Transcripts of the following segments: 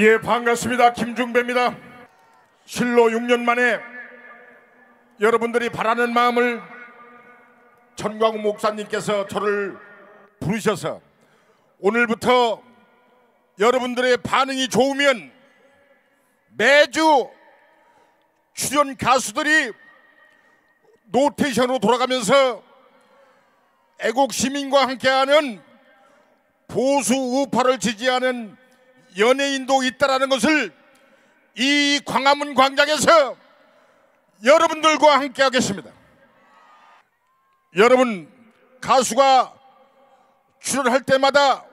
예 반갑습니다. 김중배입니다. 실로 6년 만에 여러분들이 바라는 마음을 전광훈 목사님께서 저를 부르셔서 오늘부터 여러분들의 반응이 좋으면 매주 출연 가수들이 노테이션으로 돌아가면서 애국 시민과 함께하는 보수 우파를 지지하는 연예인도 있다라는 것을 이 광화문 광장에서 여러분들과 함께 하겠습니다. 여러분 가수가 출연할 때마다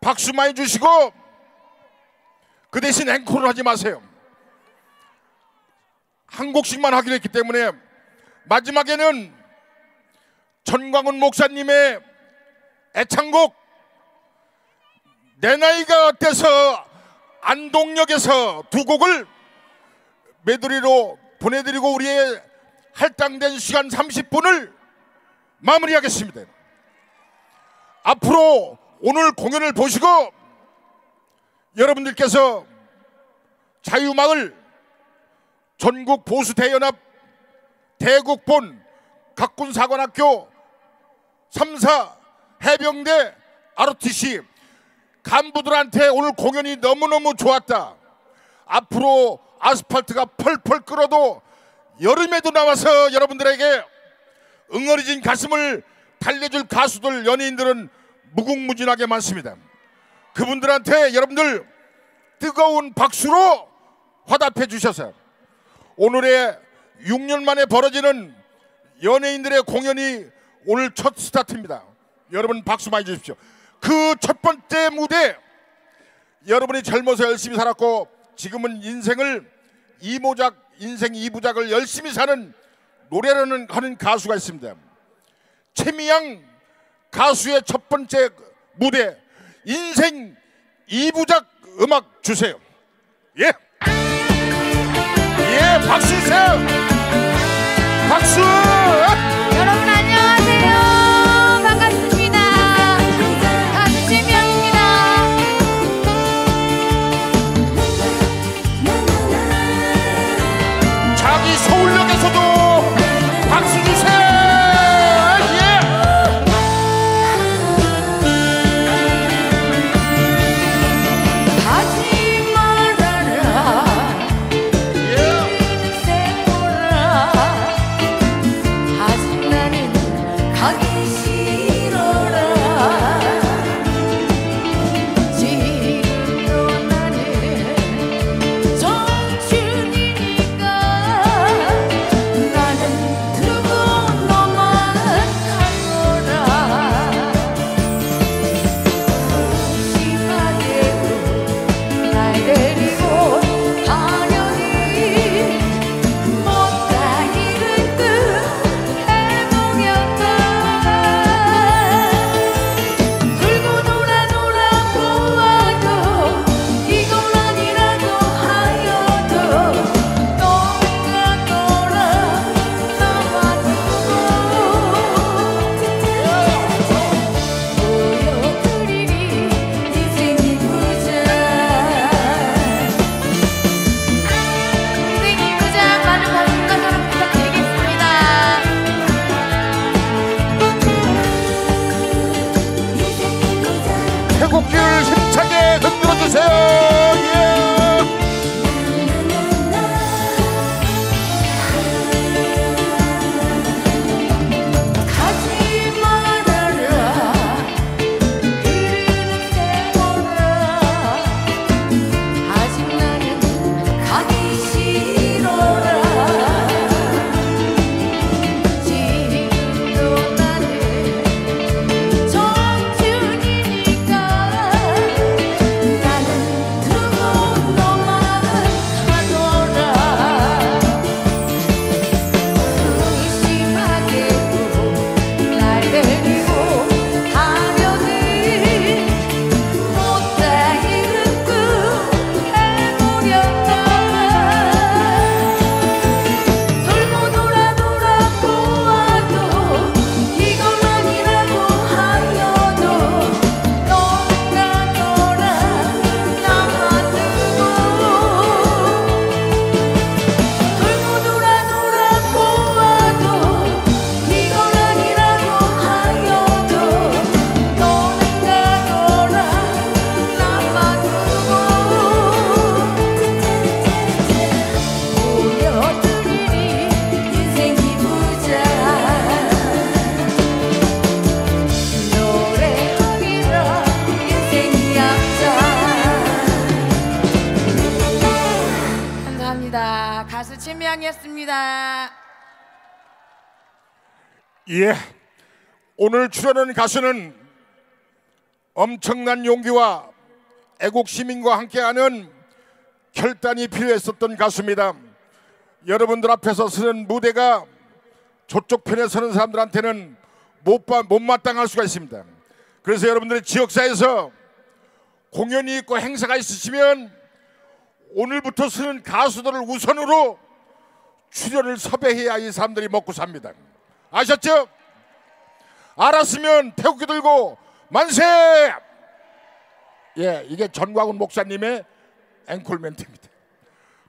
박수 많이 주시고 그 대신 앵콜을 하지 마세요. 한 곡씩만 하기로 했기 때문에 마지막에는 전광훈 목사님의 애창곡 내 나이가 어때서 안동역에서 두 곡을 메드리로 보내드리고 우리의 할당된 시간 30분을 마무리하겠습니다. 앞으로 오늘 공연을 보시고 여러분들께서 자유마을 전국 보수대연합 대국본 각군사관학교 3사 해병대 ROTC 간부들한테 오늘 공연이 너무너무 좋았다. 앞으로 아스팔트가 펄펄 끓어도 여름에도 나와서 여러분들에게 응어리진 가슴을 달래줄 가수들, 연예인들은 무궁무진하게 많습니다. 그분들한테 여러분들 뜨거운 박수로 화답해 주셔서 오늘의 6년 만에 벌어지는 연예인들의 공연이 오늘 첫 스타트입니다. 여러분 박수 많이 주십시오. 그 첫 번째 무대 여러분이 젊어서 열심히 살았고 지금은 인생을 이모작 인생 이부작을 열심히 사는 노래라는 하는 가수가 있습니다. 최미양 가수의 첫 번째 무대 인생 이부작 음악 주세요. 예. 예, 박수 주세요. 예. 오늘 출연한 가수는 엄청난 용기와 애국 시민과 함께하는 결단이 필요했었던 가수입니다. 여러분들 앞에서 서는 무대가 저쪽 편에 서는 사람들한테는 못, 바- 못마땅할 수가 있습니다. 그래서 여러분들의 지역사에서 공연이 있고 행사가 있으시면 오늘부터 서는 가수들을 우선으로 출연을 섭외해야 이 사람들이 먹고 삽니다. 아셨죠? 알았으면 태극기 들고 만세! 예, 이게 전광훈 목사님의 앵콜 멘트입니다.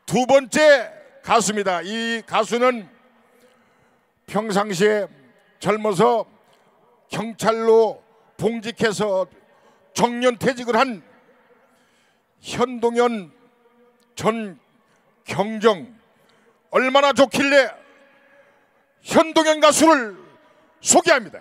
두 번째 가수입니다. 이 가수는 평상시에 젊어서 경찰로 봉직해서 정년 퇴직을 한 현동현 전 경정 얼마나 좋길래 현동현 가수를 소개합니다.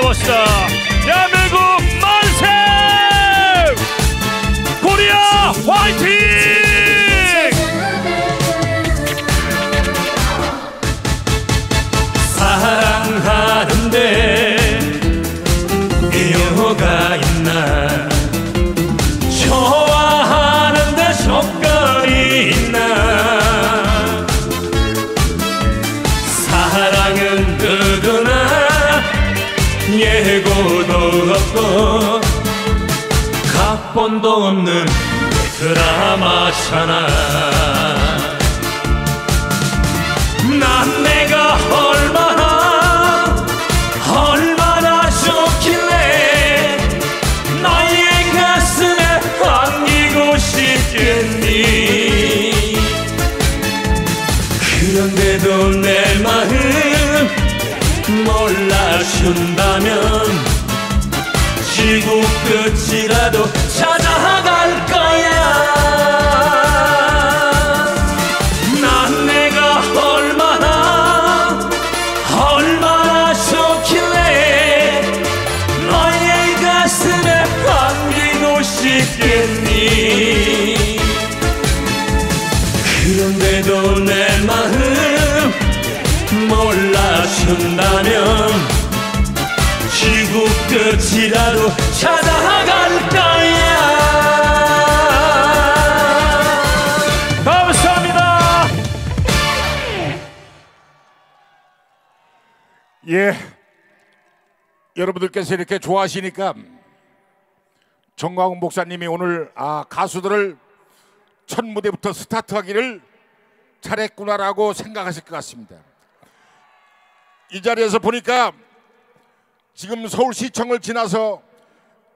소리 한 드라마잖아. 난 내가 얼마나 얼마나 좋길래 너의 가슴에 안기고 싶겠니? 그런데도 내 마음 몰라준다면 지구 끝이라도 찾아 예. 여러분들께서 이렇게 좋아하시니까 정광훈 목사님이 오늘 아 가수들을 첫 무대부터 스타트하기를 잘했구나라고 생각하실 것 같습니다. 이 자리에서 보니까 지금 서울시청을 지나서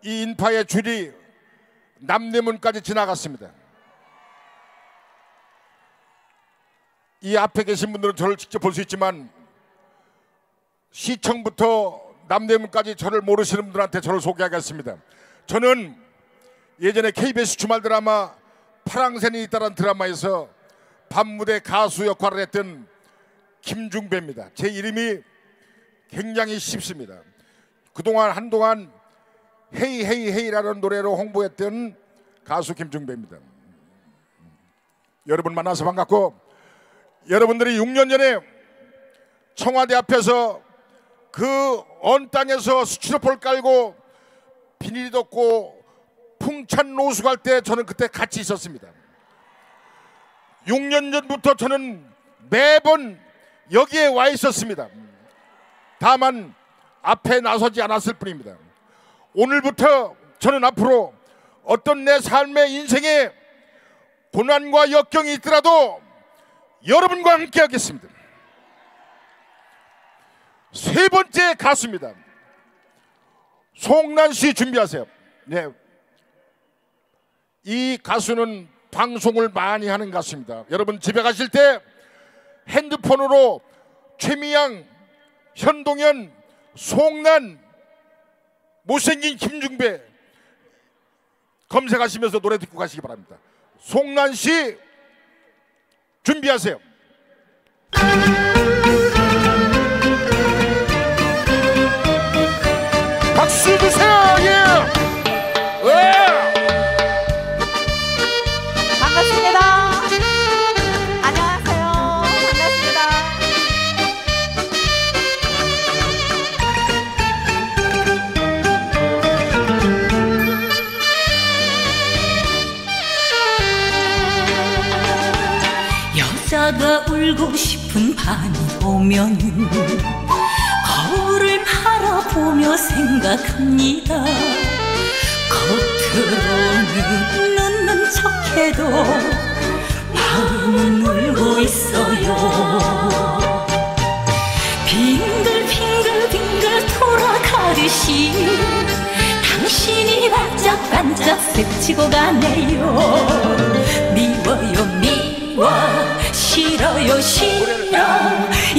이 인파의 줄이 남대문까지 지나갔습니다. 이 앞에 계신 분들은 저를 직접 볼 수 있지만 시청부터 남대문까지 저를 모르시는 분들한테 저를 소개하겠습니다. 저는 예전에 KBS 주말 드라마 파랑새는 있다라는 드라마에서 밤무대 가수 역할을 했던 김중배입니다. 제 이름이 굉장히 쉽습니다. 그동안 한동안 헤이 헤이 헤이라는 노래로 홍보했던 가수 김중배입니다. 여러분 만나서 반갑고 여러분들이 6년 전에 청와대 앞에서 그 언 땅에서 스티로폴 깔고 비닐이 덮고 풍찬 노숙할 때 저는 그때 같이 있었습니다. 6년 전부터 저는 매번 여기에 와 있었습니다. 다만 앞에 나서지 않았을 뿐입니다. 오늘부터 저는 앞으로 어떤 내 삶의 인생에 고난과 역경이 있더라도 여러분과 함께 하겠습니다. 세 번째 가수입니다. 송란 씨 준비하세요. 네. 이 가수는 방송을 많이 하는 가수입니다. 여러분 집에 가실 때 핸드폰으로 최미양, 현동현, 송란, 못생긴 김중배 검색하시면서 노래 듣고 가시기 바랍니다. 송란 씨 준비하세요. 여자가 울고 싶은 밤이 오면 거울을 바라보며 생각합니다. 겉으로는 웃는 척해도 마음은 울고 있어요. 빙글빙글빙글 돌아가듯이 당신이 반짝반짝 스치고 가네요. 미워요 미워 싫어요 싫어.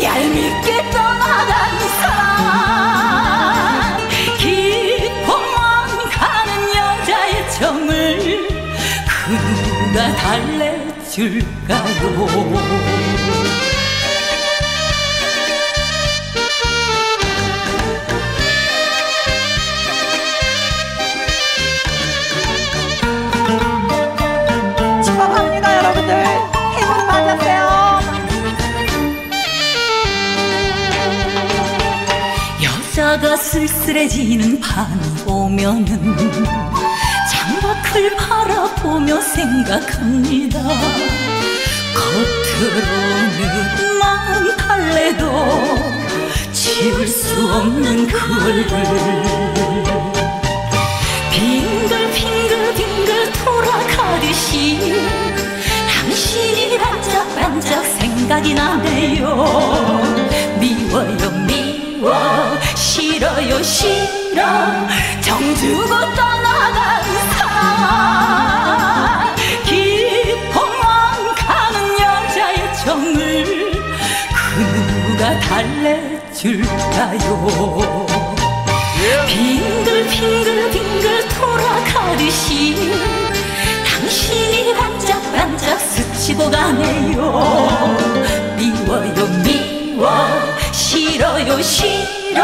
얄밉게 떠나간 사랑 깊어만 가는 여자의 정을 그 누가 달래줄까요 쓸쓸해지는 밤이 오면은 창밖을 바라보며 생각합니다. 겉으로는 마음 달래도 지울 수 없는 그 얼굴 빙글빙글빙글 돌아가듯이 당신이 반짝반짝 생각이 나네요 싫어요 싫어 정주고 떠나간 사랑 깊어만 가는 여자의 정을 그 누가 달래줄까요? 빙글빙글빙글 돌아가듯이 당신이 반짝반짝 스치고 가네요 싫어요 싫어.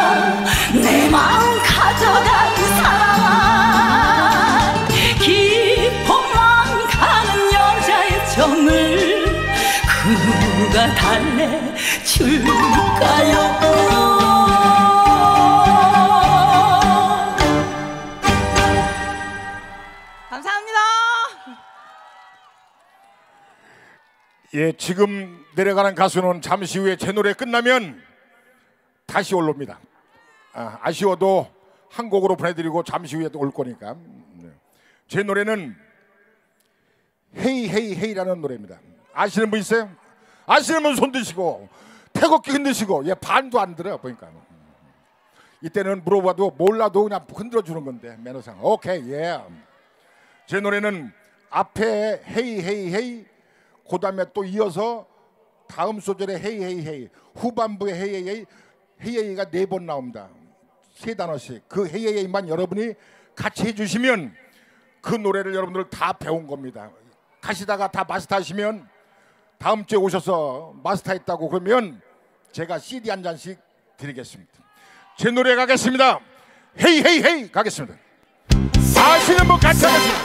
내 마음 가져간 사랑 깊어만 가는 여자의 정을 그 누가 달래줄까요? 감사합니다. 예, 지금 내려가는 가수는 잠시 후에 제 노래 끝나면 다시 올라옵니다. 아, 아쉬워도 한 곡으로 보내드리고 잠시 후에 또 올 거니까. 네. 제 노래는 헤이 헤이 헤이라는 노래입니다. 아시는 분 있어요? 아시는 분 손 드시고 태극기 흔드시고 얘 반도 안 들어 보니까. 이때는 물어봐도 몰라도 그냥 흔들어 주는 건데 매너상. 오케이 예. 제 노래는 앞에 hey hey hey 그 다음에 또 이어서 다음 소절에 hey hey hey 후반부에 hey hey hey hey hey가 네 번 나옵니다. 세 단어씩 그 hey hey hey만 여러분이 같이 해주시면 그 노래를 여러분들 다 배운 겁니다. 가시다가 다 마스터하시면 다음 주에 오셔서 마스터 했다고 그러면 제가 CD 한 장씩 드리겠습니다. 제 노래 가겠습니다. 헤이 헤이 헤이 가겠습니다. 아시는 분 같이 하겠습니다.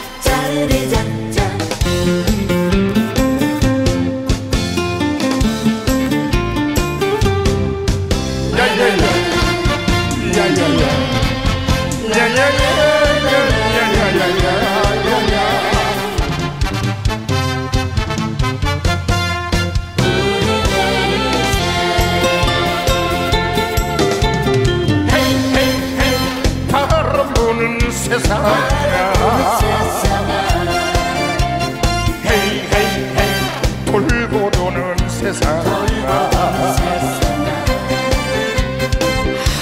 세상 헤이 헤이 헤이. 돌고 도는 세상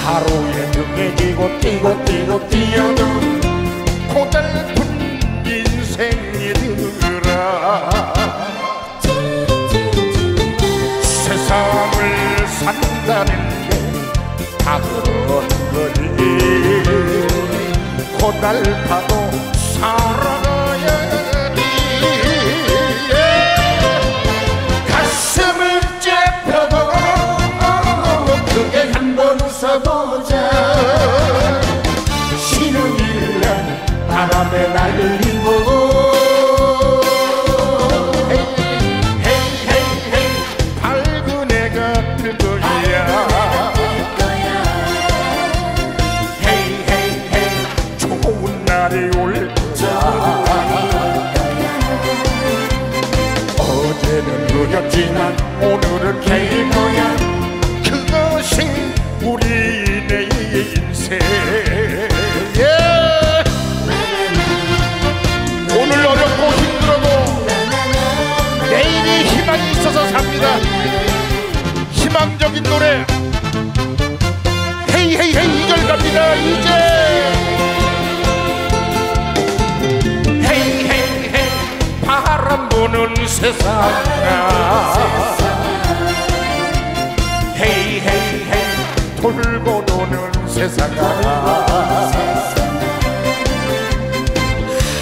하루에 등에 지고 뛰고 뛰고 뛰어도 고달파도 살아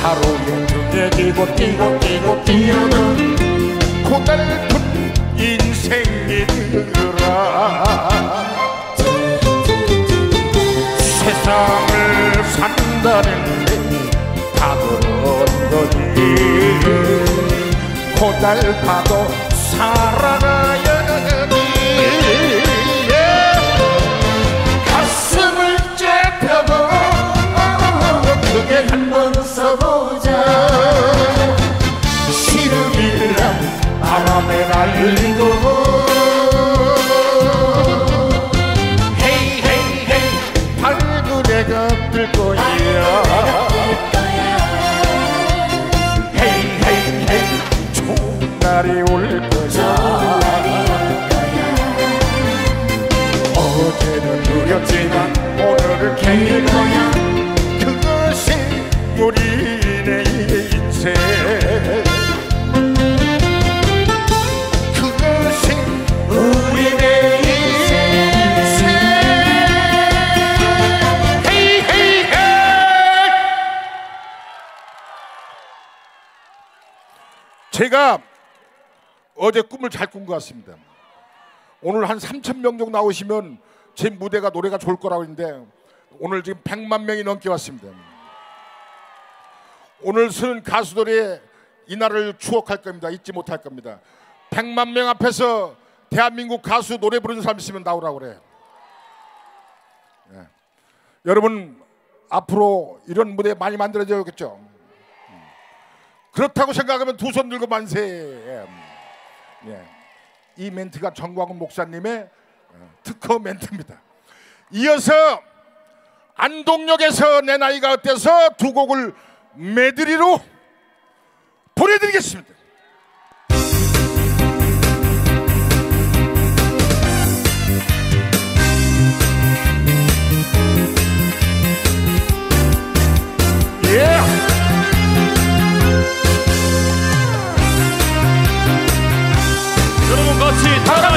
하루에 등에 지고 뛰고 뛰고 뛰어는 고달픈 인생이더라. 세상을 산다는 게다 그런 거지. 고달파도 살아가야 거야. 헤이 헤이 헤이. 좋은 날이 올 거야. 어제는 느렸지만 오늘은 개일 거야 제가 어제 꿈을 잘 꾼 것 같습니다. 오늘 한 3천 명 정도 나오시면 제 무대가 노래가 좋을 거라고 했는데 오늘 지금 100만 명이 넘게 왔습니다. 오늘 쓰는 가수들의 이날을 추억할 겁니다. 잊지 못할 겁니다. 100만 명 앞에서 대한민국 가수 노래 부르는 사람 있으면 나오라고 그래요. 예. 여러분 앞으로 이런 무대 많이 만들어져야겠죠. 음. 그렇다고 생각하면 두 손 들고 만세. 예. 예. 이 멘트가 정광훈 목사님의 어, 특허 멘트입니다. 이어서 안동역에서 내 나이가 어때서 두 곡을 메드리로 보내드리겠습니다. 예. 여 다같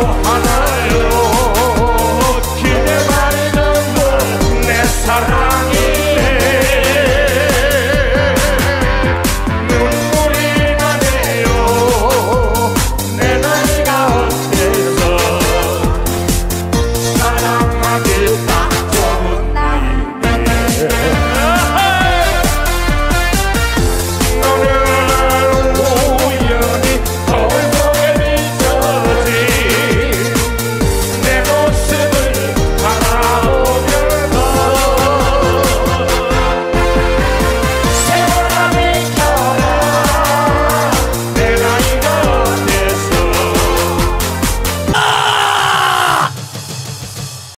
하나요 기대만은 내 사랑.